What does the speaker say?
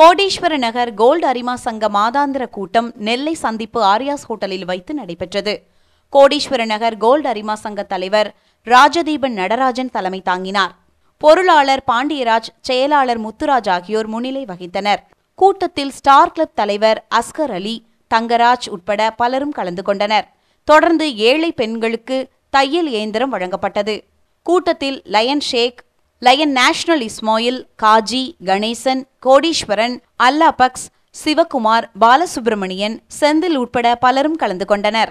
கோடீஸ்வர நகர் கோல்டு அரிமா சங்க மாதாந்திர கூட்டம் நெல்லை சந்திப்பு ஆரியாஸ் ஹோட்டலில் வைத்து நடைபெற்றது. கோடீஸ்வர நகர் கோல்டு அரிமா சங்க தலைவர் ராஜதீபன் நடராஜன் தலைமை தாங்கினார். பொருளாளர் பாண்டியராஜ் செயலாளர் முத்துராஜ் ஆகியோர் முன்னிலை வகித்தனர். கூட்டத்தில் ஸ்டார் கிளப் தலைவர் அஸ்கர் அலி தங்கராஜ் உட்பட பலரும் கலந்து கொண்டனர். தொடர்ந்து ஏழை பெண்களுக்கு தையல் இயந்திரம் வழங்கப்பட்டது. கூட்டத்தில் lion Sheikh lion national Ismail Kazi Ganesan Kodeeswaran அல்லாபக்ஸ் Sivakumar Balasubramanian Senthil உட்பட பலரும் கலந்து கொண்டனர்.